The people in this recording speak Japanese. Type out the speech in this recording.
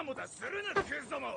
たもたするなクズども